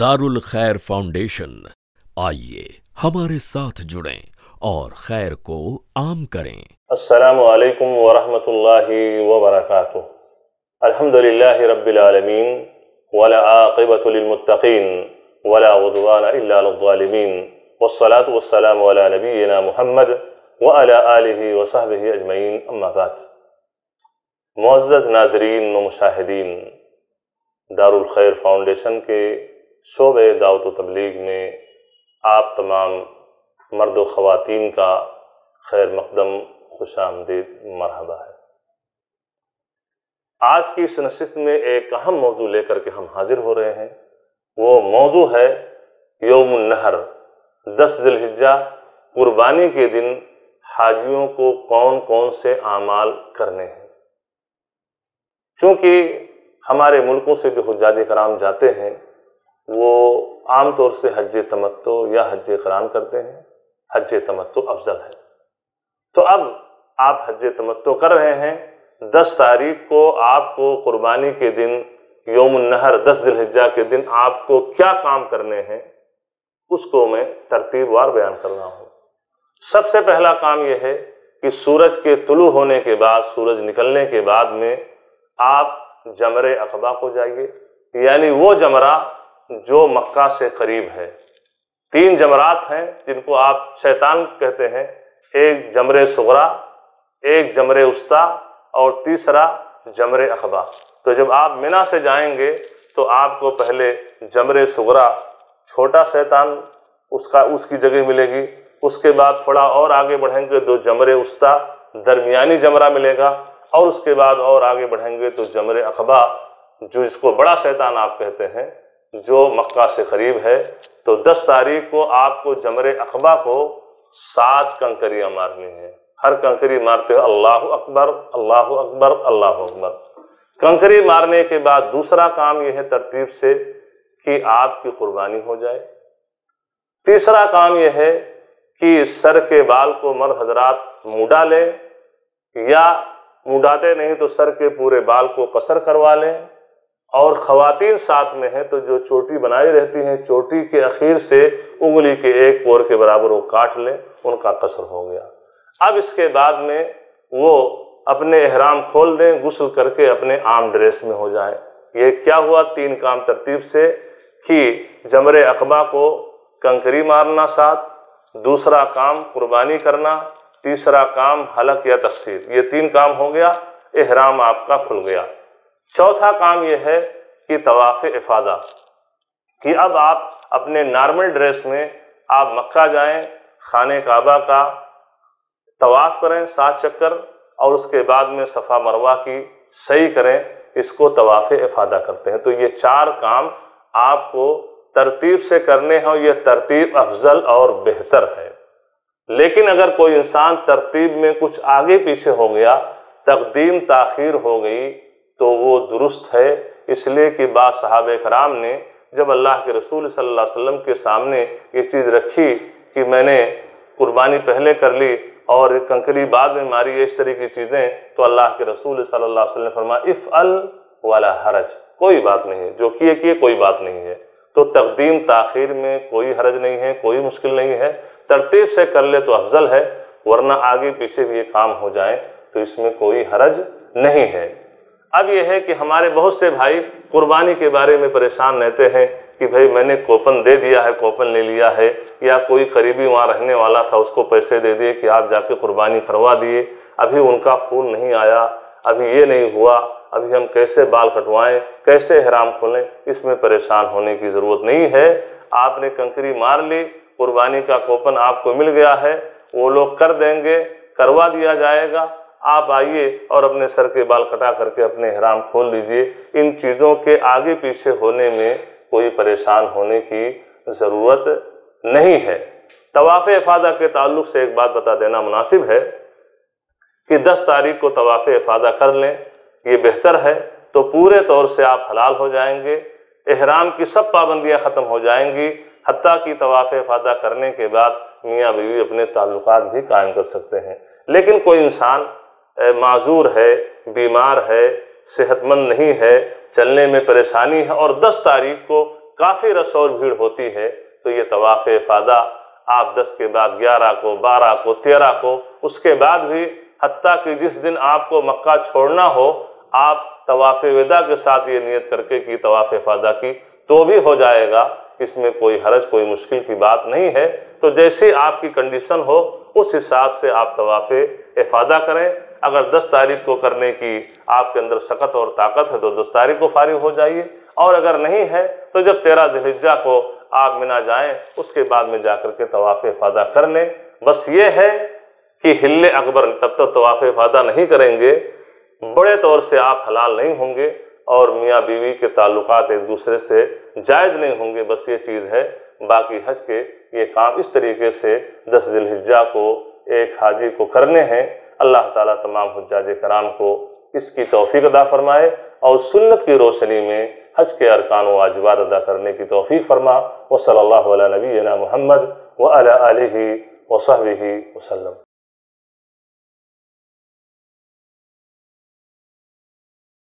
दारुल खैर फाउंडेशन। आइए हमारे साथ जुड़ें और खैर को आम करें। अस्सलामु अलैकुम वरहमतुल्लाहि वबरकातुह अल्हम्दुलिल्लाहि रब्बिल आलमीन वला आक़िबतु लिल मुत्तक़ीन वला उद्वान इल्ला लिल ज़ालिमीन। अला नबियिना मुहम्मद व अला आलिहि व सहबिहि नादरीन व मुशाहिदीन। दारुल खैर फाउंडेशन के शोबे दावत तबलीग में आप तमाम मर्द व का खैर मकदम खुश आमदीद मरहबा है। आज की इस नशिस्त में एक अहम मौजू लेकर के हम हाजिर हो रहे हैं। वो मौजू है योम नहर, दस दिलहिजा कुर्बानी के दिन हाजियों को कौन कौन से आमाल करने हैं। चूँकि हमारे मुल्कों से जो हजाज कराम जाते हैं वो आम तौर से हज तमत्तो या हज करान करते हैं। हज तमत्तो अफजल है। तो अब आप हज तमत्तो कर रहे हैं। दस तारीख को आपको कुर्बानी के दिन योम नहर, दस दिलहिजा के दिन आपको क्या काम करने हैं, उसको मैं तरतीबवार बयान कर रहा हूँ। सबसे पहला काम यह है कि सूरज के तुलु होने के बाद, सूरज निकलने के बाद में आप जमर अकबा को जाइए। यानी वो जमरा जो मक्का से करीब है। तीन जमरात हैं जिनको आप शैतान कहते हैं। एक जमरे सुगरा, एक जमरे उस्ता और तीसरा जमरे अखबा। तो जब आप मिना से जाएँगे तो आपको पहले जमरे सुगरा, छोटा शैतान उसका, उसकी जगह मिलेगी। उसके बाद थोड़ा और आगे बढ़ेंगे तो जमरे उस्ता, दरमियानी जमरा मिलेगा। और उसके बाद और आगे बढ़ेंगे तो जमरे अखबा, जो इसको बड़ा शैतान आप कहते हैं। जो मक्का से करीब है तो 10 तारीख को आपको जमरे अखबा को सात कंकरियाँ मारनी है। हर कंकरी मारते हो, अल्लाह अकबर अल्लाह अकबर अल्लाह अकबर। कंकरी मारने के बाद दूसरा काम यह है तरतीब से कि आपकी कुर्बानी हो जाए। तीसरा काम यह है कि सर के बाल को मर हजरात मुडा लें, या मुडाते नहीं तो सर के पूरे बाल को कसर करवा लें। और ख़वातीन साथ में हैं तो जो चोटी बनाई रहती हैं, चोटी के अखीर से उंगली के एक पोर के बराबर वो काट लें, उनका कसर हो गया। अब इसके बाद में वो अपने अहराम खोल दें, गुस्ल करके अपने आम ड्रेस में हो जाए। ये क्या हुआ? तीन काम तरतीब से कि जमरे अकबा को कंकरी मारना साथ, दूसरा काम कुर्बानी करना, तीसरा काम हलक या तफसीर ये तीन काम हो गया, एहराम आपका खुल गया। चौथा काम यह है कि तवाफ़ इफादा। कि अब आप अपने नॉर्मल ड्रेस में आप मक्का जाएँ, खाने काबा का, तवाफ़ करें सात चक्कर और उसके बाद में सफ़ा मरवा की सही करें, इसको तवाफ़ इफादा करते हैं। तो ये चार काम आपको तरतीब से करने हैं और ये तरतीब अफजल और बेहतर है। लेकिन अगर कोई इंसान तरतीब में कुछ आगे पीछे हो गया, तकदीम ताखीर हो गई तो वो दुरुस्त है। इसलिए कि बाद साहब कराम ने जब अल्लाह के रसूल अलैहि वसल्लम के सामने ये चीज़ रखी कि मैंने कुर्बानी पहले कर ली और कंकरी बाद में मारी इस तरह की चीज़ें तो अल्लाह के रसूल सल्लल्लाहु अलैहि फरमा इफ़ अल वाला हरज। कोई बात नहीं है। जो किए किए, कोई बात नहीं है। तो तकदीम ताखिर में कोई हरज नहीं है, कोई मुश्किल नहीं है। तरतीब से कर ले तो अफजल है, वरना आगे पीछे भी ये काम हो जाए तो इसमें कोई हरज नहीं है। अब यह है कि हमारे बहुत से भाई कुर्बानी के बारे में परेशान रहते हैं कि भाई, मैंने कोपन दे दिया है, कोपन ले लिया है, या कोई करीबी वहाँ रहने वाला था, उसको पैसे दे दिए कि आप जाके कुर्बानी करवा दिए। अभी उनका खून नहीं आया, अभी ये नहीं हुआ, अभी हम कैसे बाल कटवाएँ, कैसे हराम खोलें, इसमें परेशान होने की ज़रूरत नहीं है। आपने कंकरी मार ली, कुर्बानी का कोपन आपको मिल गया है, वो लोग कर देंगे, करवा दिया जाएगा। आप आइए और अपने सर के बाल कटा करके अपने हराम खोल लीजिए। इन चीज़ों के आगे पीछे होने में कोई परेशान होने की ज़रूरत नहीं है। तवाफ़ इफादा के ताल्लुक से एक बात बता देना मुनासिब है कि 10 तारीख को तवाफ़ इफादा कर लें, ये बेहतर है। तो पूरे तौर से आप हलाल हो जाएँगे, एहराम की सब पाबंदियाँ ख़त्म हो जाएँगी हती की तवाफ़ इफादा करने के बाद मियाँ बीवी अपने ताल्लुक भी कायम कर सकते हैं। लेकिन कोई इंसान माजूर है, बीमार है, सेहतमंद नहीं है, चलने में परेशानी है और 10 तारीख को काफ़ी रस और भीड़ होती है तो ये तवाफ़ फ़ादा, आप 10 के बाद 11 को 12 को 13 को, उसके बाद भी हती कि जिस दिन आपको मक्का छोड़ना हो, आप तवाफ़ विदा के साथ ये नियत करके कि तवाफ़ फ़ादा की तो भी हो जाएगा, इसमें कोई हरज, कोई मुश्किल की बात नहीं है तो जैसे आपकी कंडीशन हो, उस हिसाब से आप तवाफ़ इफादा करें। अगर 10 तारीख को करने की आपके अंदर सकत और ताकत है तो 10 तारीख को फारिग हो जाइए। और अगर नहीं है तो जब तेरह दिलहिजा को आप मिना जाएँ, उसके बाद में जाकर के तवाफ़ फादा कर लें। बस ये है कि हिल्ले अकबर तब तक तवाफ़ फादा नहीं करेंगे। बड़े तौर से आप हलाल नहीं होंगे और मियाँ बीवी के ताल्लुकात एक दूसरे से जायज़ नहीं होंगे। बस ये चीज़ है, बाकी हज के ये काम इस तरीके से दस दिलहिजा को, एक हाजी को करने हैं। अल्लाह ताला तमाम हजाज कराम को इसकी तोफ़ी अदा फरमाए और सुन्नत की रोशनी में हज के अरकान वाजबात अदा करने की तोफ़ी फरमा। व सल्ला नबी महमद व वसहबी वसलम